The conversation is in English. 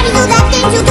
Everybody that acting, you